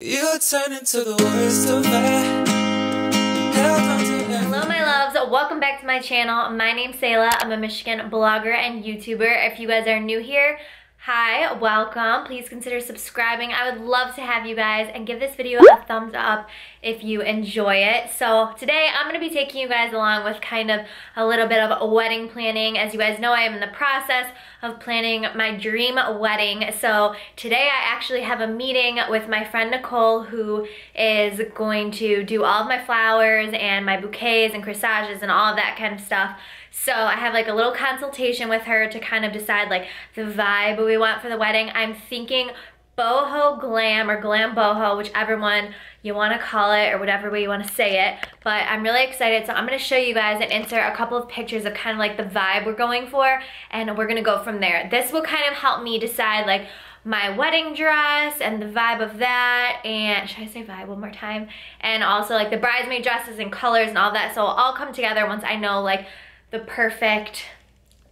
You turn into the worst of me. Hello my loves, welcome back to my channel. My name's Selah, I'm a Michigan blogger and YouTuber. If you guys are new here, Hi, welcome. Please consider subscribing. I would love to have you guys and give this video a thumbs up if you enjoy it. So today I'm going to be taking you guys along with kind of a little bit of wedding planning. As you guys know, I am in the process of planning my dream wedding. So today I actually have a meeting with my friend Nicole who is going to do all of my flowers and my bouquets and corsages and all of that kind of stuff. So I have like a little consultation with her to kind of decide like the vibe we want for the wedding. I'm thinking boho glam or glam boho, whichever one you want to call it or whatever way you want to say it. But I'm really excited. So I'm going to show you guys and insert a couple of pictures of kind of like the vibe we're going for. And we're going to go from there. This will kind of help me decide like my wedding dress and the vibe of that and should I say vibe one more time and also like the bridesmaid dresses and colors and all that so it'll all come together once I know like the perfect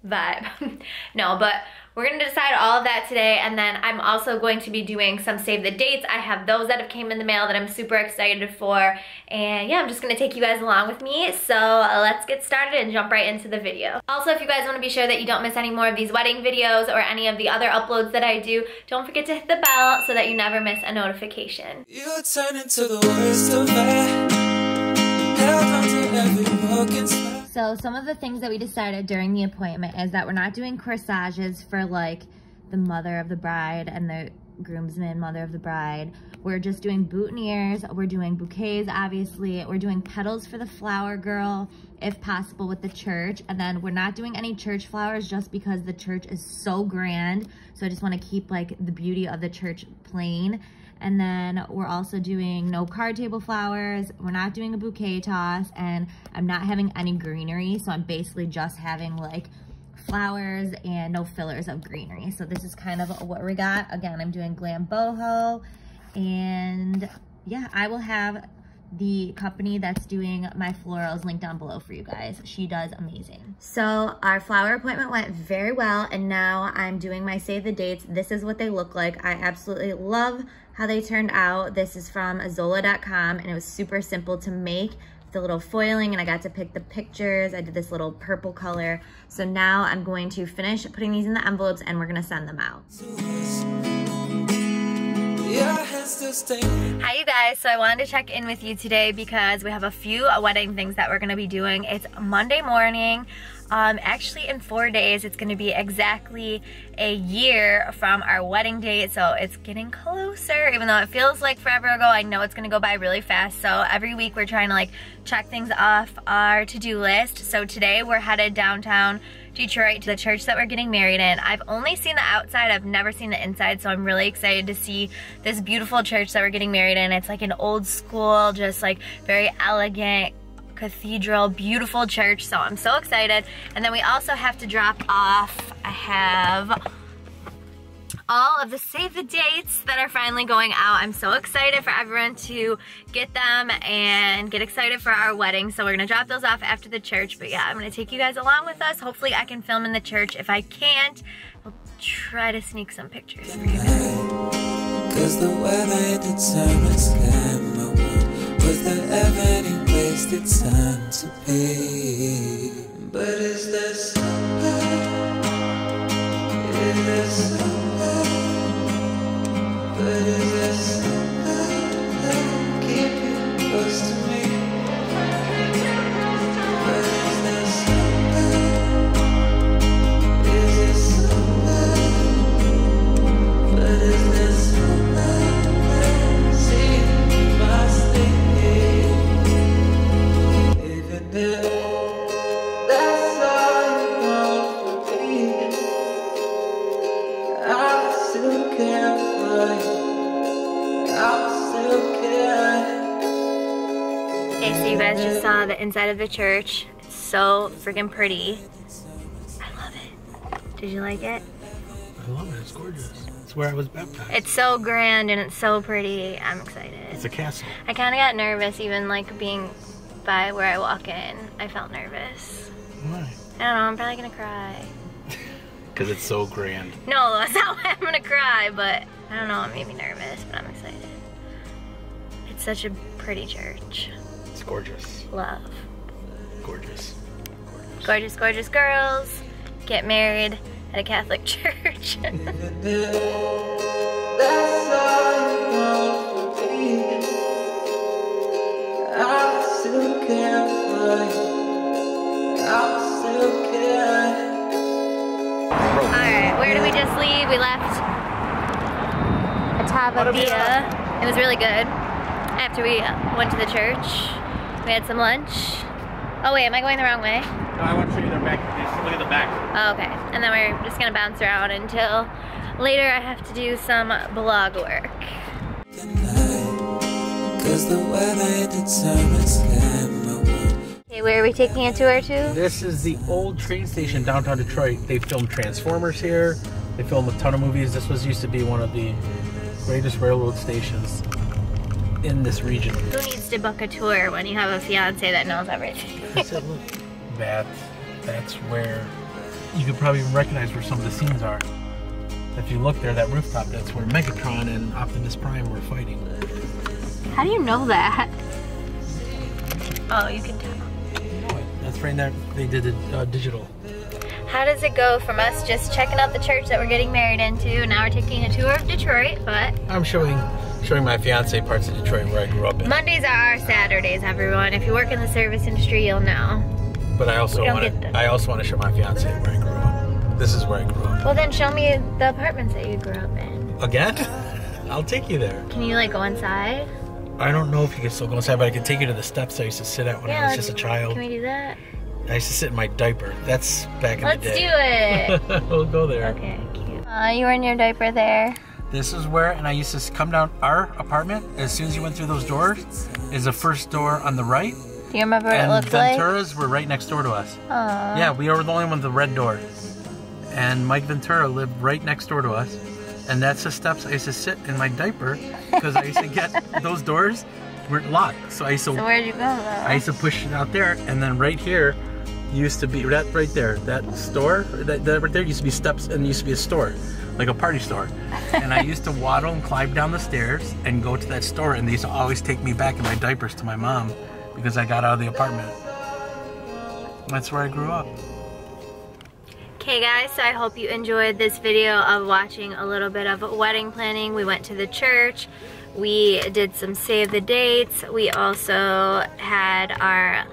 vibe. no, but we're gonna decide all of that today and then I'm also going to be doing some save the dates. I have those that have came in the mail that I'm super excited for and yeah, I'm just gonna take you guys along with me. So let's get started and jump right into the video. Also, if you guys wanna be sure that you don't miss any more of these wedding videos or any of the other uploads that I do, don't forget to hit the bell so that you never miss a notification. You turn into the worst of me. So some of the things that we decided during the appointment is that we're not doing corsages for like the mother of the bride and the groomsman, mother of the bride. We're just doing boutonnieres. We're doing bouquets, obviously. We're doing petals for the flower girl, if possible, with the church. And then we're not doing any church flowers just because the church is so grand. So I just want to keep like the beauty of the church plain. And then we're also doing no card table flowers. We're not doing a bouquet toss and I'm not having any greenery. So I'm basically just having like flowers and no fillers of greenery. So this is kind of what we got. Again, I'm doing Glam Boho and yeah, I will have the company that's doing my florals linked down below for you guys. She does amazing. So our flower appointment went very well and now I'm doing my save the dates. This is what they look like. I absolutely love how they turned out. This is from Azola.com and it was super simple to make the little foiling and I got to pick the pictures. I did this little purple color. So now I'm going to finish putting these in the envelopes and we're gonna send them out. Hi you guys, so I wanted to check in with you today because we have a few wedding things that we're gonna be doing. It's Monday morning. Um, actually in four days, it's gonna be exactly a year from our wedding date, so it's getting closer. Even though it feels like forever ago, I know it's gonna go by really fast. So every week we're trying to like check things off our to-do list. So today we're headed downtown Detroit to the church that we're getting married in. I've only seen the outside, I've never seen the inside, so I'm really excited to see this beautiful church that we're getting married in. It's like an old school, just like very elegant, cathedral, beautiful church, so I'm so excited. And then we also have to drop off, I have all of the save the dates that are finally going out. I'm so excited for everyone to get them and get excited for our wedding. So we're gonna drop those off after the church. But yeah, I'm gonna take you guys along with us. Hopefully I can film in the church. If I can't, I'll try to sneak some pictures for you guys. Wasted time to be? But is there something? Is there something? Care for you. I still care. Okay, so you guys just saw the inside of the church. It's so freaking pretty. I love it. Did you like it? I love it. It's gorgeous. It's where I was baptized. It's so grand and it's so pretty. I'm excited. It's a castle. I kind of got nervous even like being by where I walk in. I felt nervous. Why? I don't know, I'm probably gonna cry. Because it's so grand. No, that's not why I'm gonna cry, but I don't know, it made me nervous, but I'm excited. It's such a pretty church. It's gorgeous. Love. Gorgeous. Gorgeous, gorgeous girls get married at a Catholic church. did we just leave? We left Ottava Via. It was really good. After we uh, went to the church, we had some lunch. Oh wait, am I going the wrong way? No, I want to show you the back. Just look at the back. Oh, okay. And then we're just gonna bounce around until later I have to do some blog work. Tonight, Cause the weather determines time I want. Okay, where are we taking a tour to? This is the old train station downtown Detroit. They filmed Transformers here. They filmed a ton of movies. This was used to be one of the greatest railroad stations in this region. Who needs to book a tour when you have a fiance that knows everything? I said, look, that, that's where you could probably recognize where some of the scenes are. If you look there, that rooftop, that's where Megatron and Optimus Prime were fighting. How do you know that? Oh, you can tell. That's right there. They did it uh, digital. How does it go from us just checking out the church that we're getting married into? Now we're taking a tour of Detroit, but I'm showing showing my fiance parts of Detroit where I grew up in. Mondays are our Saturdays, everyone. If you work in the service industry, you'll know. But I also want to. I also want to show my fiance where I grew up. This is where I grew up. Well, then show me the apartments that you grew up in. Again? I'll take you there. Can you like go inside? I don't know if you can still go inside, but I can take you to the steps I used to sit at when I was let's- just a child. Can we do that? I used to sit in my diaper. That's back in the street. Let's do day. it. we'll go there. Okay, cute. Uh, you were in your diaper there. This is where, and I used to come down our apartment. As soon as you went through those doors, is the first door on the right, Do you remember what it looked like? Ventura's were right next door to us. Aw. Yeah, we were the only one with the red door. And Mike Ventura lived right next door to us. And that's the steps I used to sit in my diaper because I used to get those doors weren't locked. So I used to So where'd you go though? I used to push it out there and then right here used to be that right there, that store, that, that right there used to be steps and used to be a store, like a party store. And I used to waddle and climb down the stairs and go to that store and they used to always take me back in my diapers to my mom because I got out of the apartment. That's where I grew up. Okay guys, so I hope you enjoyed this video of watching a little bit of wedding planning. We went to the church, we did some save the dates, we also had our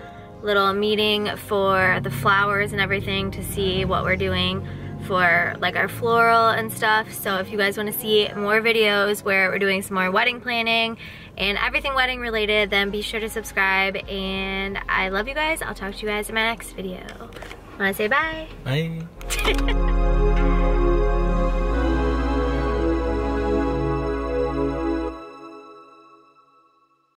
little meeting for the flowers and everything to see what we're doing for like our floral and stuff. So if you guys want to see more videos where we're doing some more wedding planning and everything wedding related, then be sure to subscribe and I love you guys. I'll talk to you guys in my next video. Want to say bye? Bye. Ha ha ha!